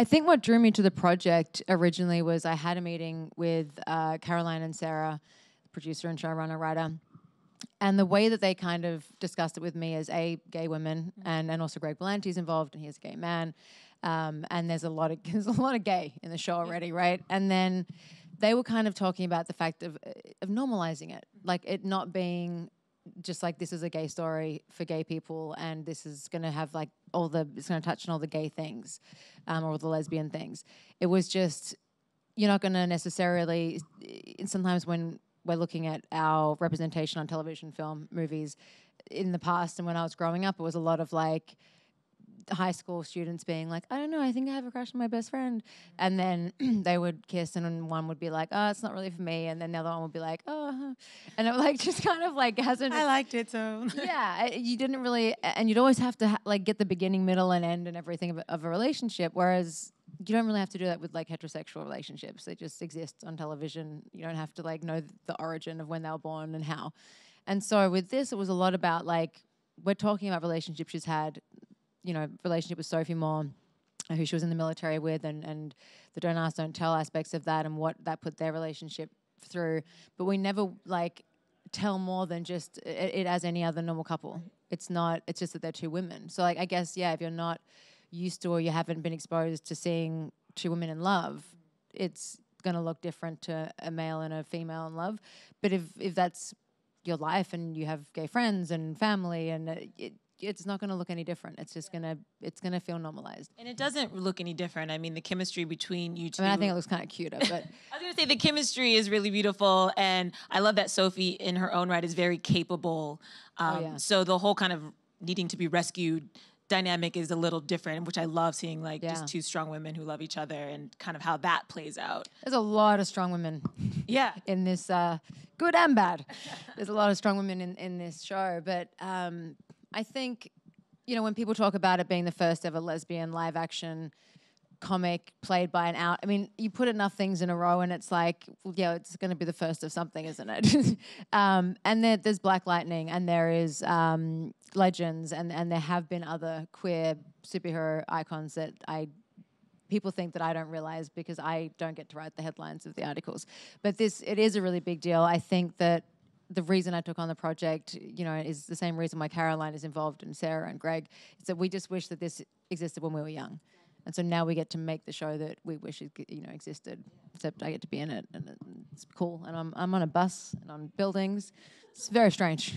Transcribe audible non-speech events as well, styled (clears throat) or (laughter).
I think what drew me to the project originally was I had a meeting with uh, Caroline and Sarah, producer and showrunner writer. And the way that they kind of discussed it with me as a gay women, and, and also Greg Berlanti's involved, and he's a gay man, um, and there's a lot of (laughs) there's a lot of gay in the show already, right? And then they were kind of talking about the fact of of normalizing it, like it not being just like this is a gay story for gay people and this is going to have like all the it's going to touch on all the gay things um, or the lesbian things. It was just you're not going to necessarily sometimes when we're looking at our representation on television film movies in the past and when i was growing up it was a lot of like high school students being like, I don't know, I think I have a crush on my best friend. And then (clears throat) they would kiss, and one would be like, oh, it's not really for me. And then the other one would be like, oh, uh-huh. and it like (laughs) just kind of like hasn't. I liked it, so. (laughs) yeah, you didn't really, and you'd always have to ha- like get the beginning, middle, and end and everything of a, of a relationship. Whereas you don't really have to do that with like heterosexual relationships. They just exist on television. You don't have to like know the origin of when they were born and how. And so with this, it was a lot about like, we're talking about relationships she's had you know, relationship with Sophie Moore, who she was in the military with, and, and the don't ask, don't tell aspects of that and what that put their relationship through. But we never like tell more than just it, it as any other normal couple. It's not, it's just that they're two women. So, like, I guess, yeah, if you're not used to or you haven't been exposed to seeing two women in love, it's going to look different to a male and a female in love. But if, if that's your life and you have gay friends and family and it, it's not going to look any different. It's just going to it's going to feel normalized. And it doesn't look any different. I mean, the chemistry between you two. I mean, I think it looks kind of cuter, (laughs) but I was going to say the chemistry is really beautiful, and I love that Sophie, in her own right, is very capable. Oh, um, oh, yeah. So the whole kind of needing to be rescued dynamic is a little different, which I love seeing like yeah. just two strong women who love each other and kind of how that plays out. There's a lot of strong women. (laughs) Yeah. in this uh, good and bad. There's a lot of strong women in, in this show. But um, I think, you know, when people talk about it being the first ever lesbian live action comic played by an out. I mean, you put enough things in a row, and it's like, well, yeah, it's going to be the first of something, isn't it? (laughs) um, and there, there's Black Lightning, and there is um, Legends, and and there have been other queer superhero icons that I. People think that I don't realize because I don't get to write the headlines of the articles. But this, it is a really big deal. I think that the reason I took on the project, you know, is the same reason why Caroline is involved and Sarah and Greg. Is that we just wish that this existed when we were young, and so now we get to make the show that we wish it, you know, existed. Except I get to be in it, and it's cool. And I'm I'm on a bus and on buildings. It's very strange.